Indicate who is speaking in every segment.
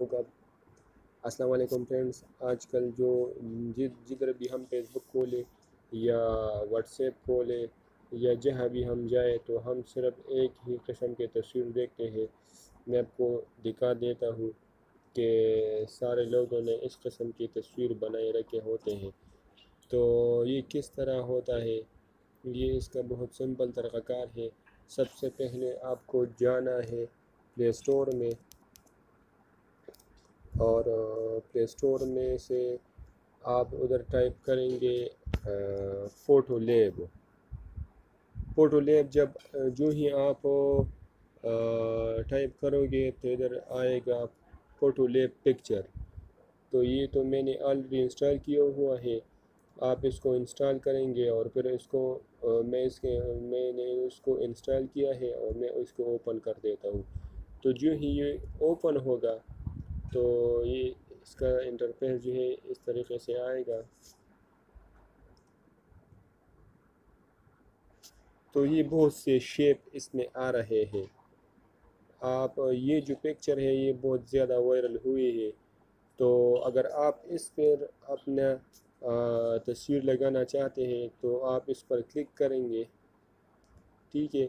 Speaker 1: होगा अस्सलाम वालेकुम फ्रेंड्स, आजकल जो जिधर भी हम फेसबुक खोलें या व्हाट्सएप खोलें या जहाँ भी हम जाए तो हम सिर्फ़ एक ही किस्म के तस्वीर देखते हैं। मैं आपको दिखा देता हूँ कि सारे लोगों ने इस किस्म की तस्वीर बनाए रखे होते हैं। तो ये किस तरह होता है? ये इसका बहुत सिंपल तरीक़ाकार है। सबसे पहले आपको जाना है प्ले स्टोर में। और प्ले स्टोर में से आप उधर टाइप करेंगे फ़ोटो लेब फ़ोटो लेब जब जो ही आप टाइप करोगे तो इधर आएगा फ़ोटो लेब पिक्चर तो ये तो मैंने ऑलरेडी इंस्टॉल किया हुआ है। आप इसको इंस्टॉल करेंगे और फिर इसको मैं इसके, मैंने उसको इंस्टॉल किया है और मैं इसको ओपन कर देता हूँ। तो जो ही ये ओपन होगा तो ये इसका इंटरफेस जो है इस तरीके से आएगा। तो ये बहुत से शेप इसमें आ रहे हैं। आप, ये जो पिक्चर है, ये बहुत ज़्यादा वायरल हुई है। तो अगर आप इस पर अपना तस्वीर लगाना चाहते हैं तो आप इस पर क्लिक करेंगे। ठीक है?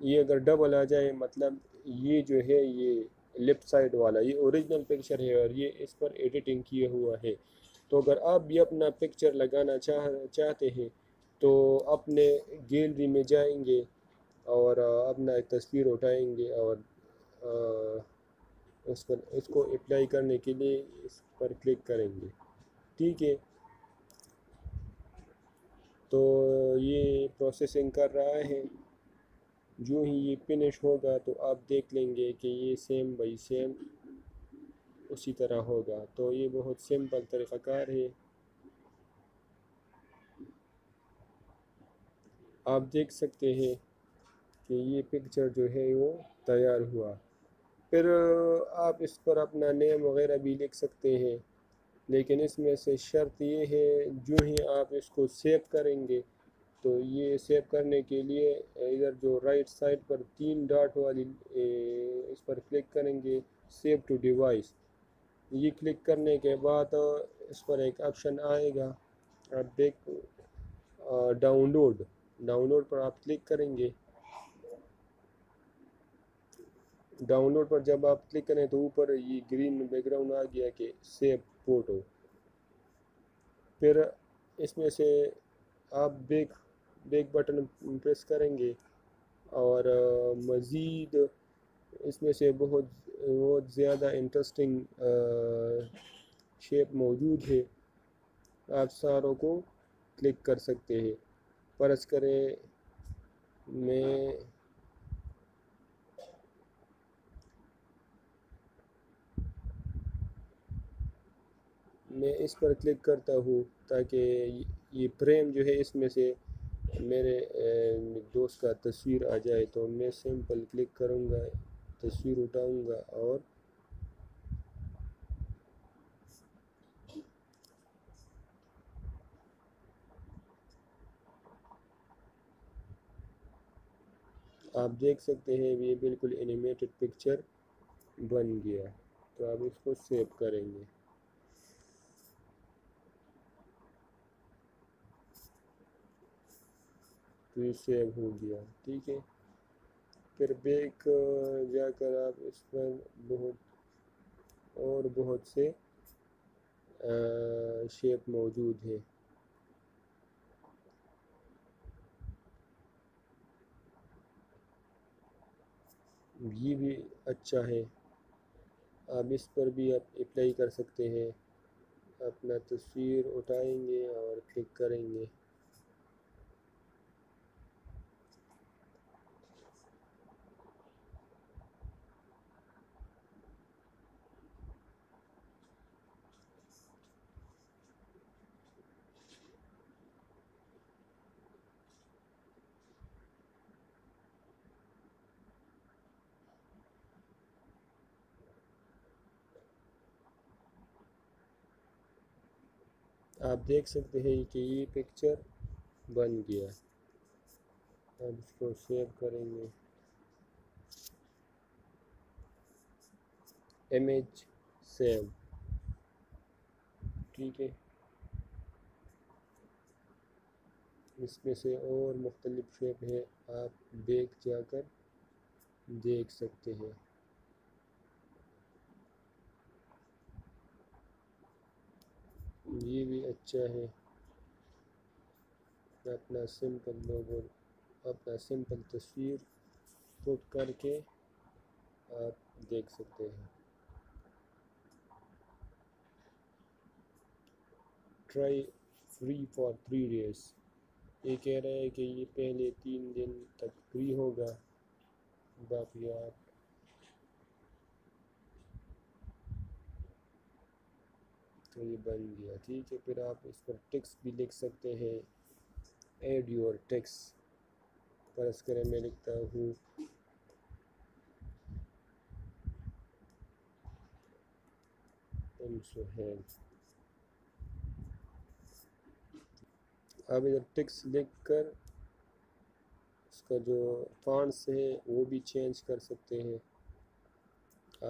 Speaker 1: ये अगर डबल आ जाए मतलब ये जो है, ये लेफ़्ट साइड वाला, ये ओरिजिनल पिक्चर है और ये इस पर एडिटिंग किया हुआ है। तो अगर आप भी अपना पिक्चर लगाना चाह, चाहते हैं तो अपने गैलरी में जाएँगे और अपना एक तस्वीर उठाएँगे और उस पर इसको अप्लाई करने के लिए इस पर क्लिक करेंगे। ठीक है? तो ये प्रोसेसिंग कर रहा है। जो ही ये फिनिश होगा तो आप देख लेंगे कि ये सेम बाई सेम उसी तरह होगा। तो ये बहुत सिंपल तरीक़ाकार है। आप देख सकते हैं कि ये पिक्चर जो है वो तैयार हुआ। फिर आप इस पर अपना नेम वगैरह भी लिख सकते हैं। लेकिन इसमें से शर्त ये है, जो ही आप इसको सेव करेंगे तो ये सेव करने के लिए इधर जो राइट साइड पर तीन डॉट वाली इस पर क्लिक करेंगे सेव टू डिवाइस ये क्लिक करने के बाद इस पर एक ऑप्शन आएगा, आप देख डाउनलोड डाउनलोड पर आप क्लिक करेंगे. डाउनलोड पर जब आप क्लिक करें तो ऊपर ये ग्रीन बैकग्राउंड आ गया कि सेव फ़ोटो फिर इसमें से आप बैक बैक बटन प्रेस करेंगे और मज़ीद इसमें से बहुत बहुत ज़्यादा इंटरेस्टिंग शेप मौजूद है। आप सारों को क्लिक कर सकते हैं। परस करें, मैं मैं इस पर क्लिक करता हूँ ताकि ये फ्रेम जो है इसमें से मेरे दोस्त का तस्वीर आ जाए तो मैं सिंपल क्लिक करूँगा, तस्वीर उठाऊँगा और आप देख सकते हैं ये बिल्कुल एनिमेटेड पिक्चर बन गया। तो आप इसको सेव करेंगे। तो ये सेव हो गया, ठीक है? फिर बैक जाकर आप इस पर बहुत, और बहुत से शेप मौजूद है। ये भी अच्छा है। आप इस पर भी आप अप्लाई कर सकते हैं। अपना तस्वीर उठाएँगे और क्लिक करेंगे। आप देख सकते हैं कि ये पिक्चर बन गया। अब इसको सेव करेंगे। इमेज सेव ठीक है। इसमें से और मुख्तलिफ़ शेप है, आप बैक जाकर देख सकते हैं ये भी अच्छा है। अपना सिंपल लोगो अपना सिंपल तस्वीर पुट करके आप देख सकते हैं। Try free for three days ये कह रहे हैं कि ये पहले तीन दिन तक फ्री होगा। बाकी आप तो ये बन गया ठीक है? फिर आप इस पर टेक्स भी लिख सकते हैं। एड योर टेक्स फ़र्ज़ करें मैं लिखता हूँ। आप इधर टेक्स लिख कर उसका जो फॉन्ट्स है, वो भी चेंज कर सकते हैं।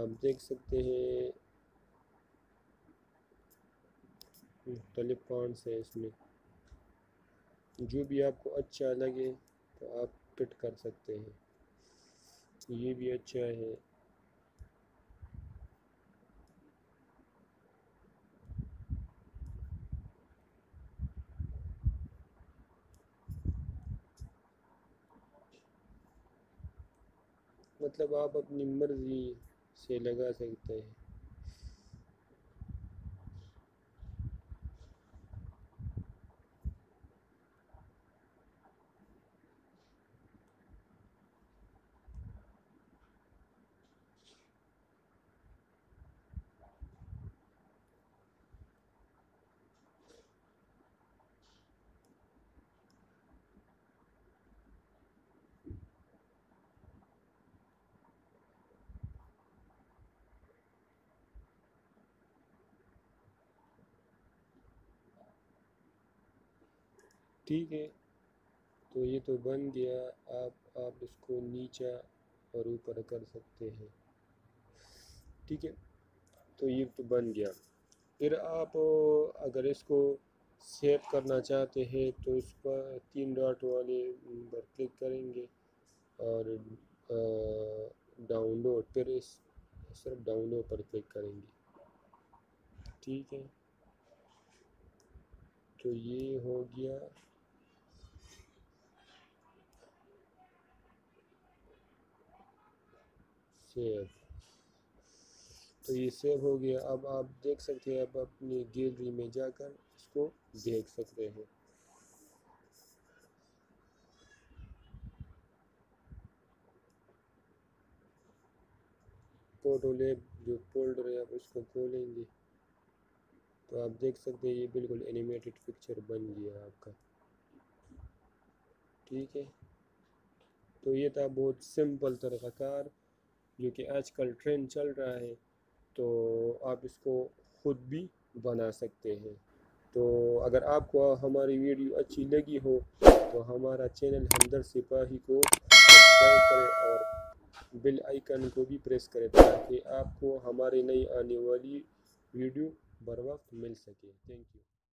Speaker 1: आप देख सकते हैं मुख्तलिफ़ फॉन्ट्स है इसमें। जो भी आपको अच्छा लगे तो आप फिट कर सकते हैं। ये भी अच्छा है। मतलब आप अपनी मर्ज़ी से लगा सकते हैं। ठीक है। तो ये तो बन गया। आप आप इसको नीचा और ऊपर कर सकते हैं। ठीक है। तो ये तो बन गया। फिर आप अगर इसको सेव करना चाहते हैं तो इस पर तीन डॉट वाले पर क्लिक करेंगे और डाउनलोड। फिर इस, सिर्फ़ डाउनलोड पर क्लिक करेंगे। ठीक है। तो ये हो गया। सेव तो ये सेव हो गया। अब आप देख सकते हैं अब अपनी गैलरी में जाकर इसको देख सकते हैं। फ़ोटो लेब जो फोल्डर है, आप उसको खोलेंगे। तो आप देख सकते हैं, ये बिल्कुल एनिमेटेड पिक्चर बन गया आपका। ठीक है? तो ये था बहुत सिंपल तरीक़ाकार जो कि आजकल ट्रेंड चल रहा है तो आप इसको ख़ुद भी बना सकते हैं। तो अगर आपको हमारी वीडियो अच्छी लगी हो तो हमारा चैनल हमदर सिपाही को सब्सक्राइब करें और बेल आइकन को भी प्रेस करें ताकि आपको हमारी नई आने वाली वीडियो बर वक्त मिल सके। Thank you